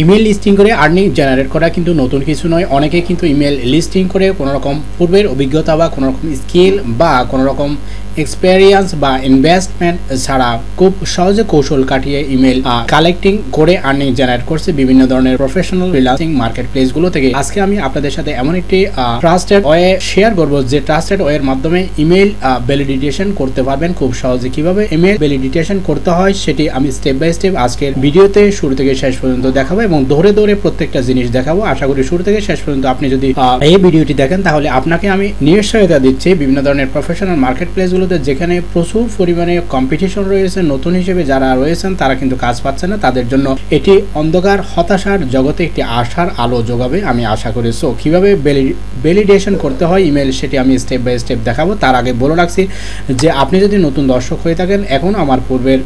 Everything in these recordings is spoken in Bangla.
ইমেল লিস্টিং করে আর্নিং জেনারেট করা কিন্তু নতুন কিছু নয়। অনেকে কিন্তু ইমেল লিস্টিং করে কোনো রকম পূর্বের অভিজ্ঞতা বা কোনো রকম স্কিল বা কোনো রকম এক্সপেরিয়েন্স বা ইনভেস্টমেন্ট ছাড়া খুব সহজে কৌশল কাটিয়ে ইমেল কালেক্টিং করে আর্নিং জেনারেট করছে বিভিন্ন ধরনের প্রফেশনাল ফ্রিল্যান্সিং মার্কেট প্লেসগুলো থেকে। আজকে আমি আপনাদের সাথে এমন একটি ট্রাস্টেড ওয়ে শেয়ার করব যে ট্রাস্টেড ওয়ের মাধ্যমে ইমেল ভ্যালিডিটেশন করতে পারবেন। খুব সহজে কীভাবে ইমেল ভ্যালিডিটেশন করতে হয় সেটি আমি স্টেপ বাই স্টেপ আজকের ভিডিওতে শুরু থেকে শেষ পর্যন্ত দেখাবো। এবং ধরে ধরে প্রত্যেকটা জিনিস দেখাবো। আশা করি শুরু থেকে শেষ পর্যন্ত আপনি যদি এই ভিডিওটি দেখেন, তাহলে আপনাকে আমি নিশ্চয়তা দিচ্ছি বিভিন্ন ধরনের প্রফেশনাল মার্কেট প্লেসগুলোতে যেখানে প্রচুর পরিমাণে কম্পিটিশন রয়েছে। নতুন হিসেবে যারা রয়েছেন, তারা কিন্তু কাজ পাচ্ছে না। তাদের জন্য এটি অন্ধকার, হতাশার জগতে একটি আশার আলো যোগাবে, আমি আশা করি। সো কীভাবে ভ্যালিডেশন করতে হয় ইমেল সেটি আমি স্টেপ বাই স্টেপ দেখাবো। তার আগে বলে রাখছি যে, আপনি যদি নতুন দর্শক হয়ে থাকেন, এখন আমার পূর্বের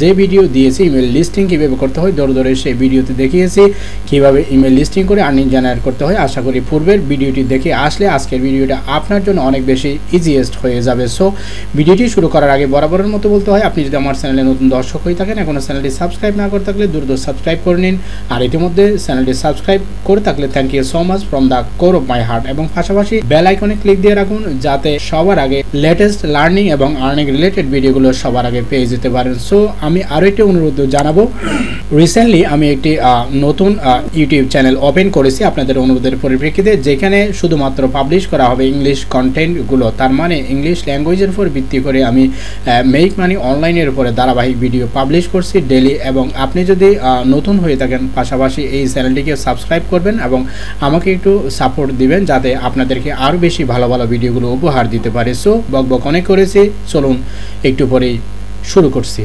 যে ভিডিও দিয়েছি ইমেল লিস্টিং কীভাবে করতে হয় দৌড় দৌড়ে সেই ভিডিওতে দেখিয়েছি, কীভাবে ইমেল লিস্টিং করে আর্নিং জেনারেট করতে হয়, আশা করি পূর্বের ভিডিওটি দেখে আসলে আজকের ভিডিওটা আপনার জন্য অনেক বেশি ইজিয়েস্ট হয়ে যাবে। সো ভিডিওটি শুরু করার আগে বরাবরের মতো বলতে হয়, আপনি যদি আমার চ্যানেলে নতুন দর্শক হয়ে থাকেন এখনও চ্যানেলটি সাবস্ক্রাইব না করে থাকলে দ্রুত সাবস্ক্রাইব করে নিন। আর ইতিমধ্যে চ্যানেলটি সাবস্ক্রাইব করে থাকলে thank you so much from the core of my heart এবং পাশাপাশি বেল আইকনে ক্লিক দিয়ে রাখুন, যাতে সবার আগে লেটেস্ট লার্নিং এবং আর্নিং রিলেটেড ভিডিওগুলো সবার আগে পেয়ে যেতে পারেন। সো আমি আরও একটি অনুরোধ জানাব। রিসেন্টলি আমি একটি নতুন ইউটিউব চ্যানেল ওপেন করেছি আপনাদের অনুরোধের পরিপ্রেক্ষিতে, যেখানে শুধুমাত্র পাবলিশ করা হবে ইংলিশ কন্টেন্টগুলো তার মানে ইংলিশ ল্যাঙ্গুয়েজের উপর ভিত্তি করে আমি মেক মানি অনলাইনের উপরে ধারাবাহিক ভিডিও পাবলিশ করছি ডেলি এবং আপনি যদি নতুন হয়ে থাকেন, পাশাপাশি এই চ্যানেলটিকে সাবস্ক্রাইব করবেন এবং আমাকে একটু সাপোর্ট দিবেন, যাতে আপনাদেরকে আরও বেশি ভালো ভালো ভিডিওগুলো উপহার দিতে পারে। সো বক বক অনেক করেছি। চলুন, একটু পরেই শুরু করছি।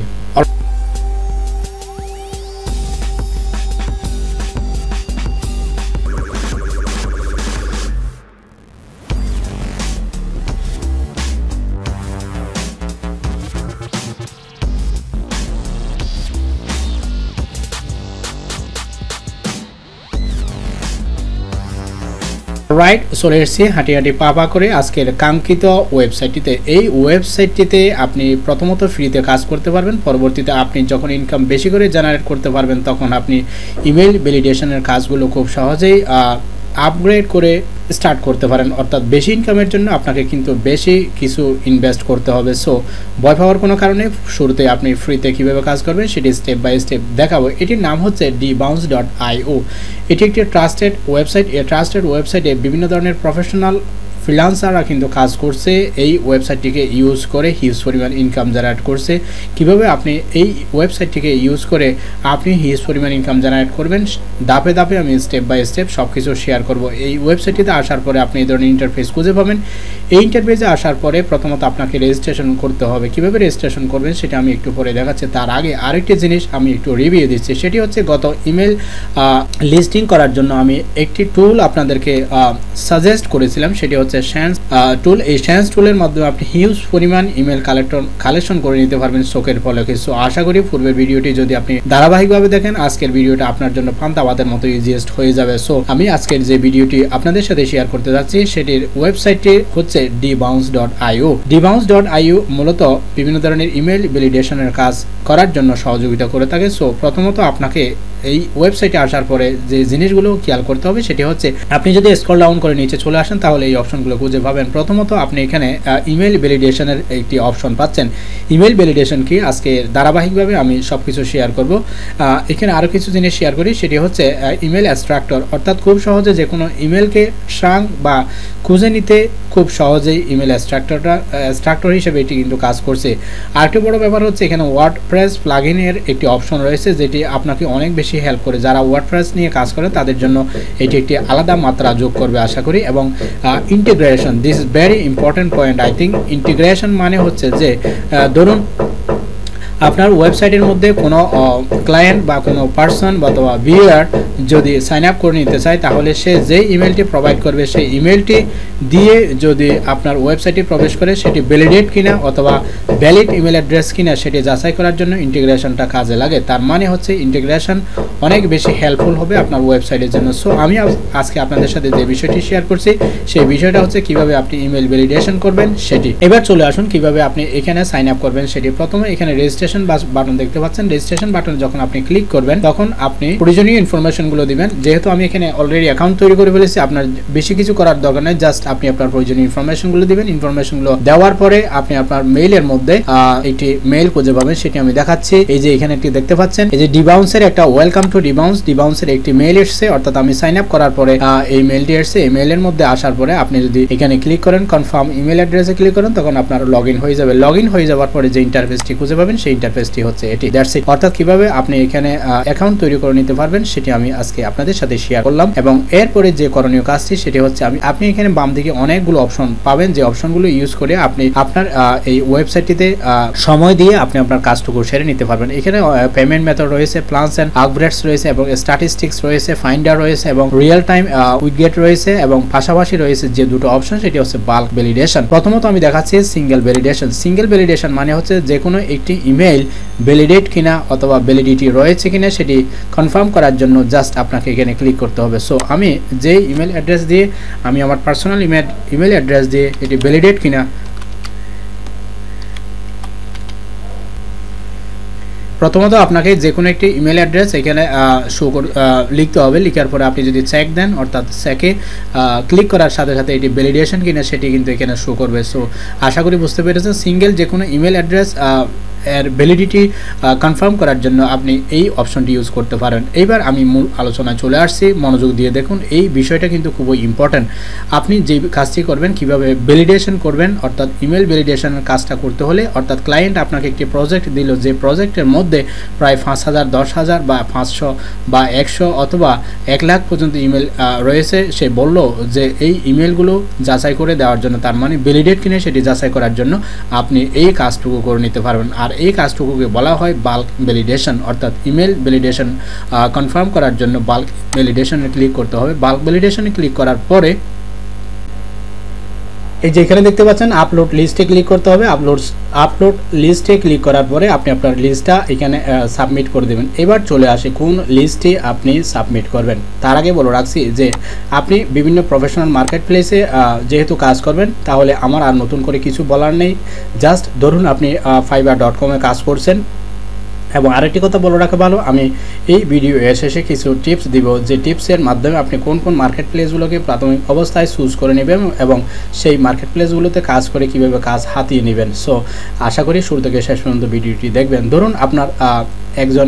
রাইট চলে এসেছি হাঁটি হাঁটি পা পা করে আজকের কাঙ্ক্ষিত ওয়েবসাইটটিতে এই ওয়েবসাইটটিতে আপনি প্রথমত ফ্রিতে কাজ করতে পারবেন। পরবর্তীতে আপনি যখন ইনকাম বেশি করে জেনারেট করতে পারবেন, তখন আপনি ইমেল ভ্যালিডেশনের কাজগুলো খুব সহজেই আপগ্রেড করে স্টার্ট করতে পারেন। অর্থাৎ বেশি ইনকামের জন্য আপনাকে কিন্তু বেশি কিছু ইনভেস্ট করতে হবে। সো ভয় পাওয়ার কোনো কারণে শুরুতে আপনি ফ্রিতে কীভাবে কাজ করবেন সেটি স্টেপ বাই স্টেপ দেখাবো। এটির নাম হচ্ছে ডি বাউন্স ডট আইও এটি একটি ট্রাস্টেড ওয়েবসাইট এ ট্রাস্টেড ওয়েবসাইটে বিভিন্ন ধরনের প্রফেশনাল ফ্রিলান্সাররা কিন্তু কাজ করছে, এই ওয়েবসাইটটিকে ইউজ করে হিউজ পরিমাণ ইনকাম জেনারেট করছে। কীভাবে আপনি এই ওয়েবসাইটটিকে ইউজ করে আপনি হিউজ পরিমাণ ইনকাম জেনারেট করবেন দাপে দাপে আমি স্টেপ বাই স্টেপ সব কিছু শেয়ার করব। এই ওয়েবসাইটটিতে আসার পরে আপনি এই ধরনের ইন্টারফেস খুঁজে পাবেন। এই ইন্টারফেসে আসার পরে প্রথমত আপনাকে রেজিস্ট্রেশন করতে হবে। কীভাবে রেজিস্ট্রেশন করবেন সেটা আমি একটু পরে দেখাচ্ছি। তার আগে আরেকটি জিনিস আমি একটু রিভিউ দিচ্ছি। সেটি হচ্ছে গত ইমেল লিস্টিং করার জন্য আমি একটি টুল আপনাদেরকে সাজেস্ট করেছিলাম। সেটি হচ্ছে শ্যান্স টুল এই শ্যান্স টুলের মাধ্যমে আপনি হিউজ পরিমাণ ইমেল কালেক্টর কালেকশন করে নিতে পারবেন শোকের ফলকে। সো আশা করি পূর্বের ভিডিওটি যদি আপনি ধারাবাহিকভাবে দেখেন, আজকের ভিডিওটা আপনার জন্য পান্তাবাদের মতো ইজিয়েস্ট হয়ে যাবে। সো আমি আজকের যে ভিডিওটি আপনাদের সাথে শেয়ার করতে যাচ্ছি, সেটির ওয়েবসাইটটি হচ্ছে ডিবাউন্স ডট আইও ডিবাউন্স ডট আইও মূলত বিভিন্ন ধরনের ইমেল ভ্যালিডেশনের কাজ করার জন্য সহযোগিতা করে থাকে। সো প্রথমত আপনাকে এই ওয়েবসাইটে আসার পরে যে জিনিসগুলো খেয়াল করতে হবে সেটি হচ্ছে, আপনি যদি স্ক্রল ডাউন করে নিচে চলে আসেন, তাহলে এই অপশনগুলো খুঁজে পাবেন। প্রথমত আপনি এখানে ইমেল ভ্যালিডেশনের একটি অপশন পাচ্ছেন। ইমেল ভ্যালিডেশন কি? আজকে ধারাবাহিকভাবে আমি সব কিছু শেয়ার করব এখানে আরও কিছু জিনিস শেয়ার করি, সেটি হচ্ছে ইমেল অ্যাস্ট্রাক্টর অর্থাৎ খুব সহজে যে কোনো ইমেলকে সাং বা খুঁজে নিতে খুব সহজেই ইমেল অ্যাস্ট্রাক্টরটা অ্যাস্ট্রাক্টর হিসেবে এটি কিন্তু কাজ করছে। আরেকটি বড় ব্যাপার হচ্ছে, এখানে ওয়ার্ড প্রেস প্লাগিনের একটি অপশন রয়েছে, যেটি আপনাকে অনেক বেশি হেল্প করে। যারা ওয়ার্ড প্রেস নিয়ে কাজ করে, তাদের জন্য এটি একটি আলাদা মাত্রা যোগ করবে আশা করি। এবং integration this is very important point I think integration মানে হচ্ছে যে ধরুন আপনার ওয়েবসাইটের মধ্যে কোনো ক্লায়েন্ট বা কোনো পার্সন অথবা ভিউয়ার যদি সাইন আপ করে নিতে চায়, তাহলে সে যে ইমেলটি প্রোভাইড করবে, সেই ইমেলটি দিয়ে যদি আপনার ওয়েবসাইটে প্রবেশ করে, সেটি ভ্যালিডেট কিনা অথবা ভ্যালিড ইমেল অ্যাড্রেস কিনা, সেটি যাচাই করার জন্য ইন্টিগ্রেশনটা কাজে লাগে। তার মানে হচ্ছে ইন্টিগ্রেশন অনেক বেশি হেল্পফুল হবে আপনার ওয়েবসাইটের জন্য। সো আমি আজকে আপনাদের সাথে যে বিষয়টি শেয়ার করছি, সেই বিষয়টা হচ্ছে কীভাবে আপনি ইমেল ভ্যালিডেশন করবেন, সেটি। এবার চলে আসুন কীভাবে আপনি এখানে সাইন আপ করবেন, সেটি প্রথমে এখানে রেজিস্ট্রেশন রেজিস্ট্রেশন বাটন দেখতে পাচ্ছেন। রেজিস্ট্রেশন বাটন যখন আপনি ক্লিক করবেন, তখন আপনি প্রয়োজনীয় ইনফরমেশনগুলো দিবেন। যেহেতু আমি এখানে অলরেডি অ্যাকাউন্ট তৈরি করে ফেলেছি, আপনার বেশি কিছু করার দরকার নেই। জাস্ট আপনি আপনার প্রয়োজনীয় ইনফরমেশনগুলো দিবেন। ইনফরমেশনগুলো দেওয়ার পরে আপনি আপনার মেইলের মধ্যে একটি মেইল খুঁজে পাবেন। সেটি আমি দেখাচ্ছি। এই যে এখানে একটি দেখতে পাচ্ছেন, এই যে ডিবাউন্সের একটা ওয়েলকাম টু ডিবাউন্স ডিবাউন্সের একটি মেইল এসছে, অর্থাৎ আমি সাইন আপ করার পরে এই মেইলটি এসছে। এই মেইলের মধ্যে আসার পরে আপনি যদি এখানে ক্লিক করেন কনফার্ম ইমেল অ্যাড্রেসে ক্লিক করেন, তখন আপনার লগ হয়ে যাবে। লগ হয়ে যাওয়ার পরে যে ইন্টারফেসটি খুঁজে পাবেন, সেই ইন্টারফেসটি হচ্ছে এটি। দ্যাটস ইট অর্থাৎ কীভাবে আপনি এখানে অ্যাকাউন্ট তৈরি করে নিতে পারবেন, সেটি আমি আজকে আপনাদের সাথে শেয়ার করলাম। এবং এরপরে যে করণীয় কাজটি, সেটি হচ্ছে আমি, আপনি এখানে বাম দিকে অনেকগুলো অপশন পাবেন, যে অপশনগুলো ইউজ করে আপনি আপনার এই ওয়েবসাইটটিতে সময় দিয়ে আপনি আপনার কাজটুকু সেরে নিতে পারবেন। এখানে পেমেন্ট মেথড রয়েছে প্লান্স অ্যান্ড আপগ্রেডস রয়েছে, এবং স্ট্যাটিস্টিক্স রয়েছে ফাইন্ডার রয়েছে, এবং রিয়েল টাইম উইগেট রয়েছে, এবং পাশাপাশি রয়েছে যে দুটো অপশন সেটি হচ্ছে বাল্ক ভ্যালিডেশন প্রথমত আমি দেখাচ্ছি সিঙ্গেল ভ্যালিডেশন সিঙ্গেল ভ্যালিডেশন মানে হচ্ছে যে কোনো একটি ইমেইল ভ্যালিডেট কিনা অথবা ভ্যালিডিটি রয়েছে কিনা সেটি কনফার্ম করার জন্য জাস্ট আপনাকে এখানে ক্লিক করতে হবে। সো আমি যে ইমেল অ্যাড্রেস দিয়ে, আমি আমার পার্সোনাল ইমেল ইমেল অ্যাড্রেস দিয়ে এটি ভ্যালিডেট কিনা প্রথমত আপনাকে যে কোনো একটি ইমেল অ্যাড্রেস এখানে শো লিখতে হবে। লিখার পরে আপনি যদি চেক দেন, অর্থাৎ চেকে ক্লিক করার সাথে সাথে এটি ভ্যালিডেশন কিনা সেটি কিন্তু এখানে শো করবে। সো আশা করি বুঝতে পেরেছেন। সিঙ্গেল যে কোনো ইমেল অ্যাড্রেস এর ভ্যালিডিটি কনফার্ম করার জন্য আপনি এই অপশনটি ইউজ করতে পারেন। এইবার আমি মূল আলোচনায় চলে আসছি। মনোযোগ দিয়ে দেখুন, এই বিষয়টা কিন্তু খুবই ইম্পর্ট্যান্ট আপনি যে কাজটি করবেন, কীভাবে ভ্যালিডেশন করবেন, অর্থাৎ ইমেল ভ্যালিডেশনের কাজটা করতে হলে, অর্থাৎ ক্লায়েন্ট আপনাকে একটি প্রজেক্ট দিল, যে প্রজেক্টের মধ্যে প্রায় পাঁচ হাজার, দশ হাজার বা পাঁচশো বা একশো অথবা এক লাখ পর্যন্ত ইমেল রয়েছে। সে বলল যে এই ইমেলগুলো যাচাই করে দেওয়ার জন্য, তার মানে ভ্যালিডেট কিনে সেটি যাচাই করার জন্য আপনি এই কাজটুকু করে নিতে পারবেন। আর এই কাজটুকুকে বলা হয় বাল্ক ভ্যালিডেশন অর্থাৎ ইমেল ভ্যালিডেশন কনফার্ম করার জন্য বাল্ক ভ্যালিডেশনে ক্লিক করতে হবে। বাল্ক ভ্যালিডেশনে ক্লিক করার পরে এই যে এখানে দেখতে পাচ্ছেন আপলোড লিস্টে ক্লিক করতে হবে। আপলোড আপলোড লিস্টে ক্লিক করার পরে আপনি আপনার লিস্টটা এখানে সাবমিট করে দেবেন। এবার চলে আসে কোন লিস্টে আপনি সাবমিট করবেন। তার আগে বলে রাখছি যে, আপনি বিভিন্ন প্রফেশনাল মার্কেট প্লেসে যেহেতু কাজ করবেন, তাহলে আমার আর নতুন করে কিছু বলার নেই। জাস্ট ধরুন আপনি ফাইবার ডট কমে কাজ করছেন। এবং আরেকটি কথা বলে রাখা ভালো, আমি এই ভিডিও এর শেষে কিছু টিপস দিব, যে টিপসের মাধ্যমে আপনি কোন কোন মার্কেট প্লেসগুলোকে প্রাথমিক অবস্থায় চুজ করে নেবেন এবং সেই মার্কেট প্লেসগুলোতে কাজ করে কীভাবে কাজ হাতিয়ে নেবেন। সো আশা করি শুরু থেকে শেষ পর্যন্ত ভিডিওটি দেখবেন। ধরুন আপনার একজন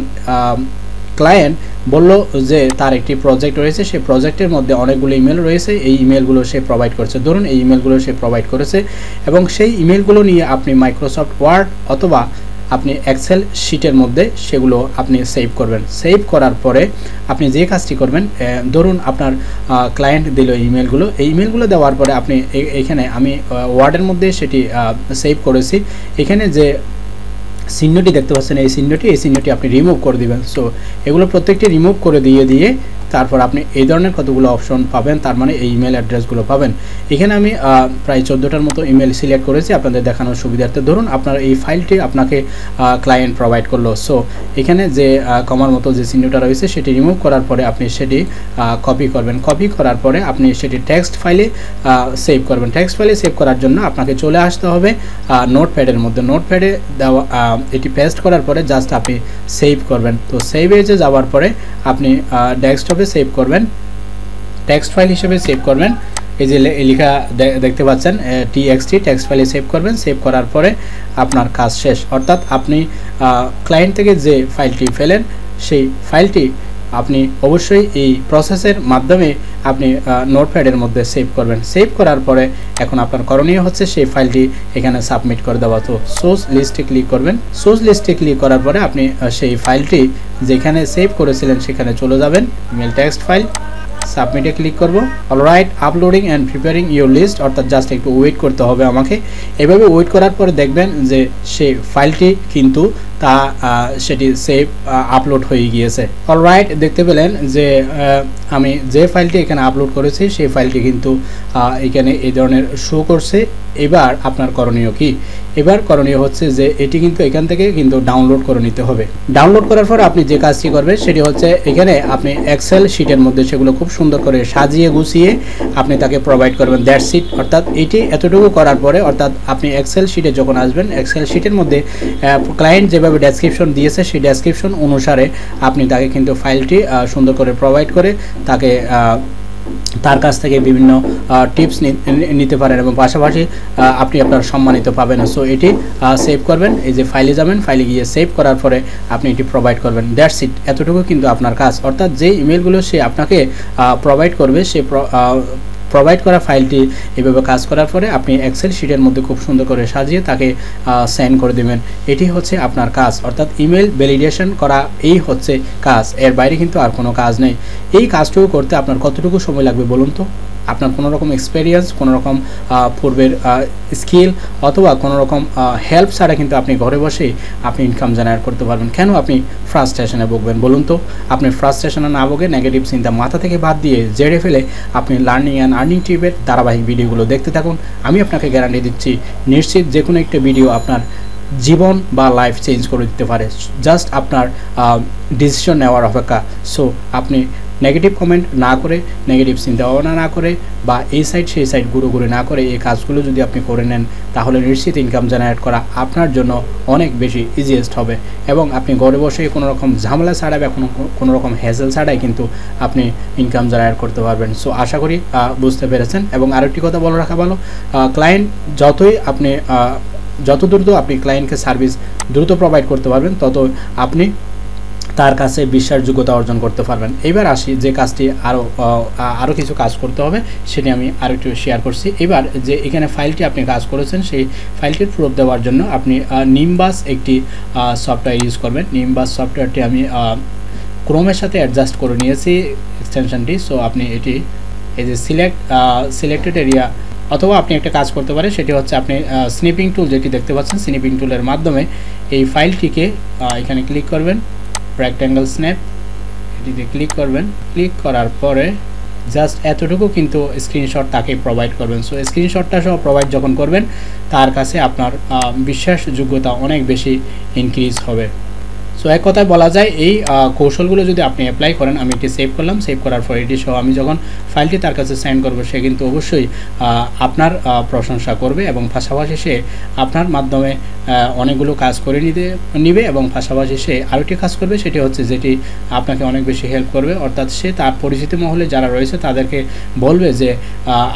ক্লায়েন্ট বলল যে তার একটি প্রজেক্ট রয়েছে, সেই প্রজেক্টের মধ্যে অনেকগুলো ইমেল রয়েছে, এই ইমেলগুলো সে প্রোভাইড করেছে। ধরুন এই ইমেলগুলো সে প্রোভাইড করেছে এবং সেই ইমেলগুলো নিয়ে আপনি মাইক্রোসফট ওয়ার্ড অথবা আপনি এক্সেল শিটের মধ্যে সেগুলো আপনি সেভ করবেন। সেভ করার পরে আপনি যে কাজটি করবেন ধরুন আপনার ক্লায়েন্ট দিল ইমেলগুলো এই ইমেলগুলো দেওয়ার পরে আপনি এখানে আমি ওয়ার্ডের মধ্যে সেটি সেভ করেছি। এখানে যে চিহ্নটি দেখতে পাচ্ছেন, এই চিহ্নটি এই চিহ্নটি আপনি রিমুভ করে দিবেন। সো এগুলো প্রত্যেকটি রিমুভ করে দিয়ে দিয়ে তারপর আপনি এই ধরনের কতগুলো অপশন পাবেন, তার মানে এই ইমেল অ্যাড্রেসগুলো পাবেন। এখানে আমি প্রায় চোদ্দোটার মতো ইমেল সিলেক্ট করেছি, আপনাদের দেখানোর সুবিধার্থে। ধরুন, আপনার এই ফাইলটি আপনাকে ক্লায়েন্ট প্রোভাইড করল। সো এখানে যে কমার মতো যে চিহ্নটা রয়েছে, সেটি রিমুভ করার পরে আপনি সেটি কপি করবেন। কপি করার পরে আপনি সেটি টেক্সট ফাইলে সেভ করবেন। টেক্সট ফাইলে সেভ করার জন্য আপনাকে চলে আসতে হবে নোটপ্যাডের মধ্যে। নোটপ্যাডে দেওয়া এটি পেস্ট করার পরে জাস্ট আপনি সেভ করবেন। তো সেভ এজে যাওয়ার পরে আপনি ডেস্কটপে সেভ করবেন। টেক্সট ফাইল হিসেবে সেভ করবেন। এই যে লেখা দেখতে পাচ্ছেন টিএক্সটি টেক্সট ফাইলে সেভ করবেন। সেভ করার পরে আপনার কাজ শেষ। অর্থাৎ আপনি ক্লায়েন্ট থেকে যে ফাইলটি ফেলেন, সেই ফাইলটি আপনি অবশ্যই এই প্রসেসের মাধ্যমে আপনি নোটপ্যাডের মধ্যে সেভ করবেন। সেভ করার পরে এখন আপনার করণীয় হচ্ছে সেই ফাইলটি এখানে সাবমিট করে দেওয়া। তো সোর্স লিস্টে ক্লিক করবেন। সোর্স লিস্টে ক্লিক করার পরে আপনি সেই ফাইলটি যেখানে সেভ করেছিলেন সেখানে চলে যাবেন। ইমেল টেক্সট ফাইল সাবমিটে ক্লিক করব। Alright uploading and preparing your list অর্থাৎ জাস্ট একটু ওয়েট করতে হবে আমাকে। এভাবে ওয়েট করার পরে দেখবেন যে সেই ফাইলটি কিন্তু তা সেটি সেভ আপলোড হয়ে গিয়েছে। অলরাইট দেখতে পেলেন যে আমি যে ফাইলটি এখানে আপলোড করেছি, সেই ফাইলটি কিন্তু এখানে এই ধরনের শো করছে। এবার আপনার করণীয় কি? এবার করণীয় হচ্ছে যে, এটি কিন্তু এখান থেকে কিন্তু ডাউনলোড করে নিতে হবে। ডাউনলোড করার পর আপনি যে কাজটি করবেন, সেটি হচ্ছে এখানে আপনি এক্সেল শিটের মধ্যে সেগুলো খুব সুন্দর করে সাজিয়ে গুছিয়ে আপনি তাকে প্রোভাইড করবেন। দ্যাট শিট অর্থাৎ এটি এতটুকু করার পরে, অর্থাৎ আপনি এক্সেল শিটে যখন আসবেন এক্সেল শিটের মধ্যে ক্লায়েন্ট যেভাবে ডেসক্রিপশন দিয়েছে, সেই ডেসক্রিপশন অনুসারে আপনি তাকে কিন্তু ফাইলটি সুন্দর করে প্রোভাইড করে তাকে তার কাছ থেকে বিভিন্ন টিপস নিতে পারেন এবং পাশাপাশি আপনি আপনার সম্মানিত পাবেন। সো এটি সেভ করবেন, এই যে ফাইলে যাবেন ফাইলে গিয়ে সেভ করার পরে আপনি এটি প্রোভাইড করবেন। দ্যাটস ইট এতটুকু কিন্তু আপনার কাজ। অর্থাৎ যে ইমেলগুলো সে আপনাকে প্রোভাইড করবে, সে প্রোভাইড করা ফাইলটি এভাবে কাজ করার পরে আপনি এক্সেল শিটের মধ্যে খুব সুন্দর করে সাজিয়ে তাকে সেন্ড করে দেবেন। এটি হচ্ছে আপনার কাজ। অর্থাৎ ইমেল ভ্যালিডেশন করা এই হচ্ছে কাজ। এর বাইরে কিন্তু আর কোনো কাজ নেই। এই কাজটুকু করতে আপনার কতটুকু সময় লাগবে বলুন তো? আপনার কোনো রকম এক্সপেরিয়েন্স কোনো রকম পূর্বের স্কিল অথবা কোনো রকম হেল্প ছাড়া কিন্তু আপনি ঘরে বসেই আপনি ইনকাম জেনারেট করতে পারবেন। কেন আপনি ফ্রাস্ট্রেশনে ভুগবেন বলুন তো? আপনি ফ্রাস্ট্রেশনে না ভোগে নেগেটিভ চিন্তা মাথা থেকে বাদ দিয়ে জেড়ে ফেলে আপনি লার্নিং অ্যান্ড আর্নিং টিপের ধারাবাহিক ভিডিওগুলো দেখতে থাকুন। আমি আপনাকে গ্যারান্টি দিচ্ছি, নিশ্চিত যে কোনো একটা ভিডিও আপনার জীবন বা লাইফ চেঞ্জ করে দিতে পারে। জাস্ট আপনার ডিসিশন নেওয়ার অপেক্ষা। সো আপনি নেগেটিভ কমেন্ট না করে নেগেটিভ চিন্তা ভাবনা না করে, বা এই সাইড সেই সাইড গুঁড়ো ঘুরে না করে এই কাজগুলো যদি আপনি করে নেন, তাহলে নিশ্চিত ইনকাম জেনারেট করা আপনার জন্য অনেক বেশি ইজিয়েস্ট হবে। এবং আপনি ঘরে বসে কোনো রকম ঝামেলা ছাড়াই বা কোনো কোনো রকম হ্যাজেল ছাড়াই কিন্তু আপনি ইনকাম জেনারেট করতে পারবেন। সো আশা করি বুঝতে পেরেছেন। এবং আরেকটি কথা বলে রাখা ভালো ক্লায়েন্ট যতই আপনি যত দ্রুত আপনি ক্লায়েন্টকে সার্ভিস দ্রুত প্রোভাইড করতে পারবেন তত আপনি তার কাছে বিশ্বাসযোগ্যতা অর্জন করতে পারবেন। এবার আসি যে কাজটি আরও আরও কিছু কাজ করতে হবে, সেটি আমি আরও একটু শেয়ার করছি। এবার যে এখানে ফাইলটি আপনি কাজ করেছেন, সেই ফাইলটির প্রুফ দেওয়ার জন্য আপনি নিমবাস একটি সফটওয়্যার ইউজ করবেন। নিমবাস সফটওয়্যারটি আমি ক্রোমের সাথে অ্যাডজাস্ট করে নিয়েছি এক্সটেনশনটি সো আপনি এটি, এই যে সিলেক্ট সিলেক্টেড এরিয়া অথবা আপনি একটা কাজ করতে পারেন, সেটি হচ্ছে আপনি স্নিপিং টুল যেটি দেখতে পাচ্ছেন স্নিপিং টুলের মাধ্যমে এই ফাইলটিকে এখানে ক্লিক করবেন। রেক্ট্যাঙ্গেল স্ন্যাপ এটিতে ক্লিক করবেন। ক্লিক করার পরে জাস্ট এতটুকু কিন্তু স্ক্রিনশট তাকে প্রোভাইড করবেন। সো স্ক্রিনশটটা সহ প্রোভাইড যখন করবেন, তার কাছে আপনার বিশ্বাসযোগ্যতা অনেক বেশি ইনক্রিজ হবে। সো এক কথায় বলা যায়, এই কৌশলগুলো যদি আপনি অ্যাপ্লাই করেন, আমি এটি সেভ করলাম সেভ করার পর এটি সহ আমি যখন ফাইলটি তার কাছে সেন্ড করব, সে কিন্তু অবশ্যই আপনার প্রশংসা করবে এবং পাশাপাশি সে আপনার মাধ্যমে অনেকগুলো কাজ করে নিতে, নিবে এবং পাশাপাশি সে আরেকটি কাজ করবে, সেটি হচ্ছে যেটি আপনাকে অনেক বেশি হেল্প করবে। অর্থাৎ সে তার পরিচিতি মহলে যারা রয়েছে, তাদেরকে বলবে যে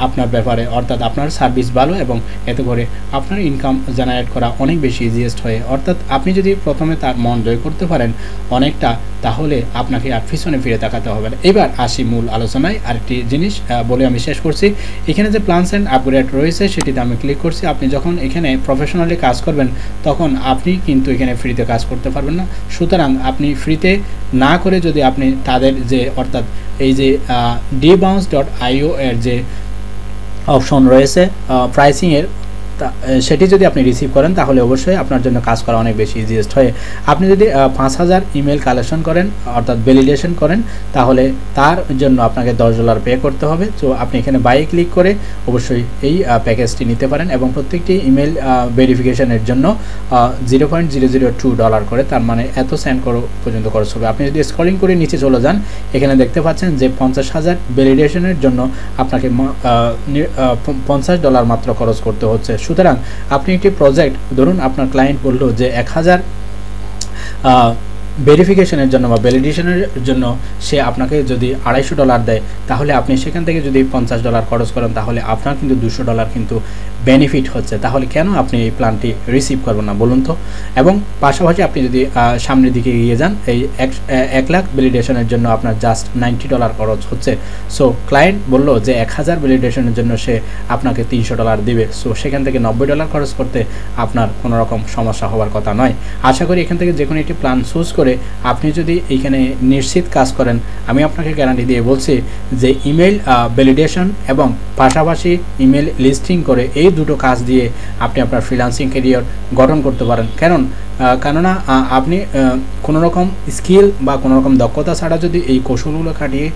আপনার ব্যাপারে, অর্থাৎ আপনার সার্ভিস ভালো এবং এতে করে আপনার ইনকাম জেনারেট করা অনেক বেশি ইজিয়েস্ট হয়। অর্থাৎ আপনি যদি প্রথমে তার মন জয় করতে পারেন অনেকটা, তাহলে আপনাকে আর পিছনে ফিরে তাকাতে হবে না। এবার আসি মূল আলোচনায়। আরেকটি জিনিস বলে আমি শেষ করছি। এখানে যে প্লান্স অ্যান্ড আপগ্রেড রয়েছে, সেটিতে আমি ক্লিক করছি। আপনি যখন এখানে প্রফেশনালি কাজ করবেন, তখন আপনি কিন্তু এখানে ফ্রিতে কাজ করতে পারবেন না। সুতরাং আপনি ফ্রিতে না করে যদি আপনি তাদের যে, অর্থাৎ এই যে ডি বাউন্স ডট আইও এর যে অপশন রয়েছে প্রাইসিংয়ের সেটি যদি আপনি রিসিভ করেন, তাহলে অবশ্যই আপনার জন্য কাজ করা অনেক বেশি ইজিয়েস্ট হয়। আপনি যদি পাঁচ হাজার ইমেল কালেকশন করেন, অর্থাৎ ভ্যালিডেশন করেন, তাহলে তার জন্য আপনাকে দশ ডলার পে করতে হবে। তো আপনি এখানে বাই ক্লিক করে অবশ্যই এই প্যাকেজটি নিতে পারেন এবং প্রত্যেকটি ইমেল ভেরিফিকেশনের জন্য zero point zero zero two dollar করে তার মানে এত সেন্ড করো পর্যন্ত খরচ হবে। আপনি যদি স্কলিং করে নিচে চলে যান, এখানে দেখতে পাচ্ছেন যে পঞ্চাশ হাজার ভ্যালিডেশনের জন্য আপনাকে পঞ্চাশ ডলার মাত্র খরচ করতে হচ্ছে। সুতরাং আপনি একটি প্রজেক্ট ধরুন আপনার ক্লায়েন্ট বলল যে এক হাজার ভেরিফিকেশনের জন্য বা ভ্যালিডেশনের জন্য সে আপনাকে যদি আড়াইশো ডলার দেয়, তাহলে আপনি সেখান থেকে যদি পঞ্চাশ ডলার খরচ করেন, তাহলে আপনার কিন্তু দুশো ডলার কিন্তু বেনিফিট হচ্ছে, তাহলে কেন আপনি এই প্ল্যানটি রিসিভ করবেন না বলুন তো? এবং পাশাপাশি আপনি যদি সামনের দিকে এগিয়ে যান, এই এক লাখ ভ্যালিডেশনের জন্য আপনার জাস্ট নাইনটি ডলার খরচ হচ্ছে। সো ক্লায়েন্ট বলল যে এক হাজার ভ্যালিডেশনের জন্য সে আপনাকে তিনশো ডলার দিবে। সো সেখান থেকে নব্বই ডলার খরচ করতে আপনার কোনো রকম সমস্যা হওয়ার কথা নয়। আশা করি এখান থেকে যে কোনো একটি প্ল্যান চুজ করে আপনি যদি এইখানে নিশ্চিত কাজ করেন, আমি আপনাকে গ্যারান্টি দিয়ে বলছি যে ইমেল ভ্যালিডেশন এবং পাশাপাশি ইমেল লিস্টিং করে এই দুটো কাজ দিয়ে আপনি আপনার ফ্রিলান্সিং কেরিয়ার গঠন করতে পারেন। কারণ কেননা আপনি কোনো রকম স্কিল বা কোনো রকম দক্ষতা ছাড়া যদি এই কৌশলগুলো খাটিয়ে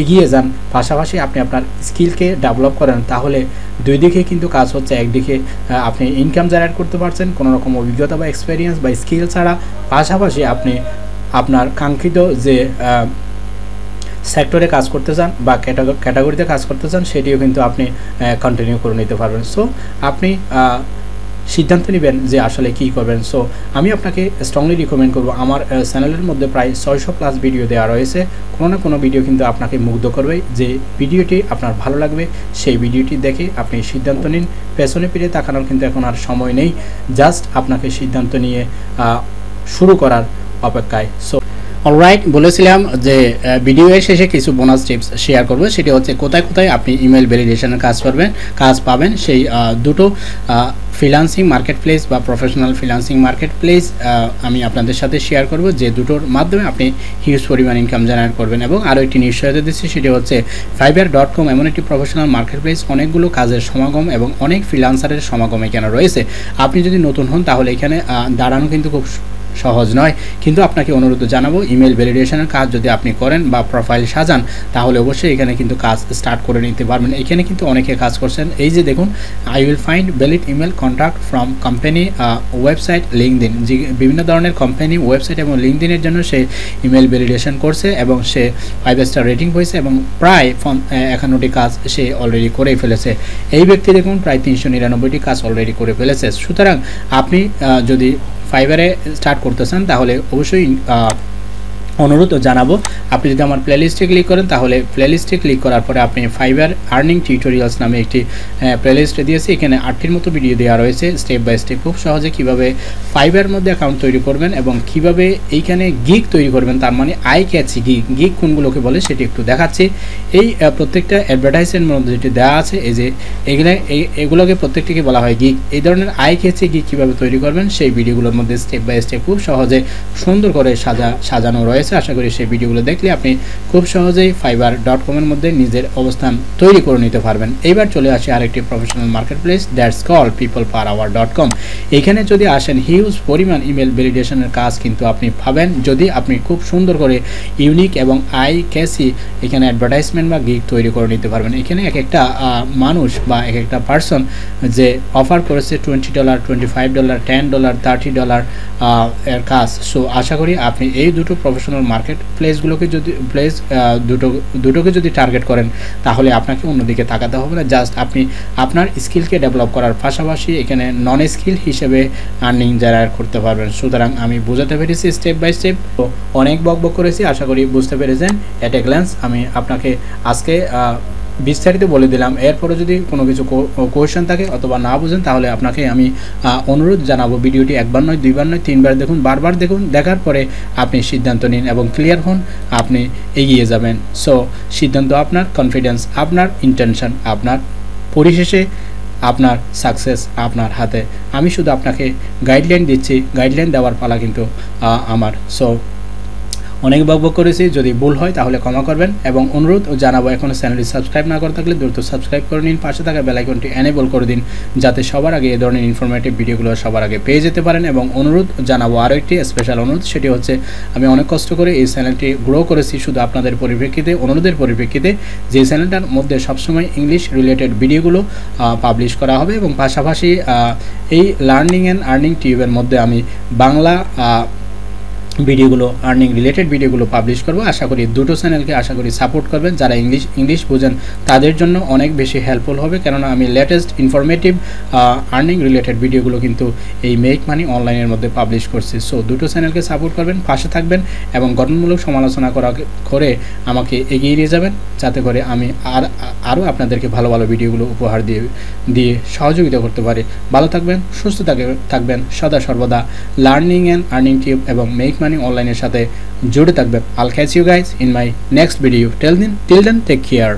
এগিয়ে যান, পাশাপাশি আপনি আপনার স্কিলকে ডেভেলপ করেন, তাহলে দুই দিকে কিন্তু কাজ হচ্ছে। একদিকে আপনি ইনকাম জেনারেট করতে পারছেন কোনো রকম অভিজ্ঞতা বা এক্সপিরিয়েন্স বা স্কিল ছাড়া। পাশাপাশি আপনি আপনার কাঙ্ক্ষিত যে সেক্টরে কাজ করতে চান বা ক্যাটাগরিতে কাজ করতে চান, সেটিও কিন্তু আপনি কন্টিনিউ করে নিতে পারবেন। সো আপনি সিদ্ধান্ত নেবেন যে আসলে কী করবেন। সো আমি আপনাকে স্ট্রংলি রিকমেন্ড করব, আমার চ্যানেলের মধ্যে প্রায় ছয়শো প্লাস ভিডিও দেওয়া রয়েছে। কোনো না কোনো ভিডিও কিন্তু আপনাকে মুগ্ধ করবে যে ভিডিওটি আপনার ভালো লাগবে, সেই ভিডিওটি দেখে আপনি সিদ্ধান্ত নিন। পেছনে ফিরে তাকানোর কিন্তু এখন আর সময় নেই জাস্ট আপনাকে সিদ্ধান্ত নিয়ে শুরু করার অপেক্ষায়। সো অলরাইট বলেছিলাম যে ভিডিওর শেষে কিছু বোনাস টিপস শেয়ার করব। সেটি হচ্ছে কোথায় কোথায় আপনি ইমেল ভ্যালিডেশনের কাজ করবেন, কাজ পাবেন। সেই দুটো ফ্রিলান্সিং মার্কেট প্লেস বা প্রফেশনাল ফ্রিলান্সিং মার্কেট প্লেস আমি আপনাদের সাথে শেয়ার করব। যে দুটোর মাধ্যমে আপনি হিউজ পরিমাণ ইনকাম জেনারেট করবেন। এবং আরও একটি নিশ্চয়তা দিচ্ছি, সেটি হচ্ছে ফাইবার ডট কম এমন একটি প্রফেশনাল মার্কেট প্লেস অনেকগুলো কাজের সমাগম এবং অনেক ফ্রিলান্সারের সমাগম এখানে রয়েছে। আপনি যদি নতুন হন, তাহলে এখানে দাঁড়ানো কিন্তু খুব সহজ নয়। কিন্তু আপনাকে অনুরোধ জানাব ইমেল ভ্যালিডেশনের কাজ যদি আপনি করেন বা প্রোফাইল সাজান, তাহলে অবশ্যই এখানে কিন্তু কাজ স্টার্ট করে নিতে পারবেন। এখানে কিন্তু অনেকে কাজ করছেন। এই যে দেখুন I will find valid email contact from company website LinkedIn যে বিভিন্ন ধরনের কোম্পানি ওয়েবসাইট এবং লিঙ্কদিনের জন্য সে ইমেল ভ্যালিডেশন করছে এবং সে ফাইভ স্টার রেটিং হয়েছে এবং প্রায় একান্নটি কাজ সে অলরেডি করে ফেলেছে। এই ব্যক্তি দেখুন, প্রায় তিনশো নিরানব্বইটি কাজ অলরেডি করে ফেলেছে। সুতরাং আপনি যদি ফাইবারে স্টার্ট করতেছেন তাহলে অবশ্যই অনুরোধ জানাব। আপনি যদি আমার প্লেলিস্টে ক্লিক করেন, তাহলে প্লেলিস্টে ক্লিক করার পরে আপনি ফাইবার আর্নিং টিউটোরিয়ালস নামে একটি প্লেলিস্টে দিয়েছি। এখানে আটটির মতো ভিডিও দেওয়া রয়েছে। স্টেপ বাই স্টেপ খুব সহজে কীভাবে ফাইবার মধ্যে অ্যাকাউন্ট তৈরি করবেন এবং কীভাবে এইখানে গিক তৈরি করবেন, তার মানে আই ক্যাচি গিক গিক কোনগুলোকে বলে সেটি একটু দেখাচ্ছি। এই প্রত্যেকটা অ্যাডভার্টাইজের মধ্যে যেটি দেওয়া আছে, এই যে এগুলো এগুলোকে প্রত্যেকটিকে বলা হয় গিক এই ধরনের আই ক্যাচি গিক কীভাবে তৈরি করবেন, সেই ভিডিওগুলোর মধ্যে স্টেপ বাই স্টেপ খুব সহজে সুন্দর করে সাজা, সাজানো রয়েছে। রয়েছে। আশা করি সেই ভিডিওগুলো দেখলে আপনি খুব সহজেই ফাইবার ডট কমের মধ্যে নিজের অবস্থান তৈরি করে নিতে পারবেন। এইবার চলে আসে আরেকটি professional marketplace that's call people per hour dot com এখানে যদি আসেন হিউজ পরিমাণ ইমেল ভ্যালিডেশনের কাজ কিন্তু আপনি পাবেন। যদি আপনি খুব সুন্দর করে ইউনিক এবং আই ক্যাসি এখানে অ্যাডভার্টাইজমেন্ট বা গিক তৈরি করে নিতে পারবেন। এখানে এক একটা মানুষ বা এক একটা পার্সন যে অফার করেছে twenty dollar twenty five dollar ten dollar thirty dollar এর কাজ। সো আশা করি আপনি এই দুটো প্রফেশনাল ইন্টারন্যাশনাল মার্কেট প্লেসগুলোকে যদি প্লেস দুটো, দুটোকে যদি টার্গেট করেন, তাহলে আপনাকে অন্যদিকে তাকাতে হবে না। জাস্ট আপনি আপনার স্কিলকে ডেভেলপ করার পাশাপাশি এখানে নন স্কিল হিসেবে আর্নিং জেনারেট করতে পারবেন। সুতরাং আমি বোঝাতে পেরেছি স্টেপ বাই স্টেপ অনেক বক বক করেছি, আশা করি বুঝতে পেরেছেন। অ্যাট এ গ্ল্যান্স আমি আপনাকে আজকে বিস্তারিত বলে দিলাম। এরপরে যদি কোনো কিছু কোয়েশন থাকে অথবা না বুঝেন, তাহলে আপনাকে আমি অনুরোধ জানাব। ভিডিওটি একবার নয়, দুইবার নয়, তিনবার দেখুন, বারবার দেখুন। দেখার পরে আপনি সিদ্ধান্ত নিন এবং ক্লিয়ার হন, আপনি এগিয়ে যাবেন। সো সিদ্ধান্ত আপনার কনফিডেন্স আপনার ইন্টেনশন আপনার। পরিশেষে আপনার সাকসেস আপনার হাতে। আমি শুধু আপনাকে গাইডলাইন দিচ্ছি। গাইডলাইন দেওয়ার পালা কিন্তু আমার। সো অনেক বকবক করেছি, যদি ভুল হয় তাহলে ক্ষমা করবেন। এবং অনুরোধ ও জানাব এখনও চ্যানেলটি সাবস্ক্রাইব না করে থাকলে দ্রুত সাবস্ক্রাইব করে নিন, পাশে থাকা বেলাইকনটি এনেবল করে দিন, যাতে সবার আগে এ ধরনের ইনফরমেটিভ ভিডিওগুলো সবার আগে পেয়ে যেতে পারেন। এবং অনুরোধ জানাব আরও একটি স্পেশাল অনুরোধ, সেটি হচ্ছে আমি অনেক কষ্ট করে এই চ্যানেলটি গ্রো করেছি শুধু আপনাদের পরিপ্রেক্ষিতে, অনুরোধের পরিপ্রেক্ষিতে। যে চ্যানেলটার মধ্যে সবসময় ইংলিশ রিলেটেড ভিডিওগুলো পাবলিশ করা হবে এবং পাশাপাশি এই লার্নিং অ্যান্ড আর্নিং টিউবের মধ্যে আমি বাংলা ভিডিওগুলো আর্নিং রিলেটেড ভিডিওগুলো পাবলিশ করব। আশা করি দুটো চ্যানেলকে আশা করি সাপোর্ট করবেন। যারা ইংলিশ ইংলিশ বোঝেন, তাদের জন্য অনেক বেশি হেল্পফুল হবে। কেননা আমি লেটেস্ট ইনফরমেটিভ আর্নিং রিলেটেড ভিডিওগুলো কিন্তু এই মেক মানি অনলাইনের মধ্যে পাবলিশ করছি। সো দুটো চ্যানেলকে সাপোর্ট করবেন, পাশে থাকবেন এবং গঠনমূলক সমালোচনা করা, করে আমাকে এগিয়ে নিয়ে যাবেন। যাতে করে আমি আর, আরও আপনাদেরকে ভালো ভালো ভিডিওগুলো উপহার দিয়ে দিয়ে সহযোগিতা করতে পারি। ভালো থাকবেন, সুস্থ থাকবেন। সদা সর্বদা লার্নিং অ্যান্ড আর্নিং টিউব এবং মেক মানি অনলাইনের সাথে জুড়ে থাকবে। I'll catch you guys in my next video টেল দিন টিল দেন টেক কেয়ার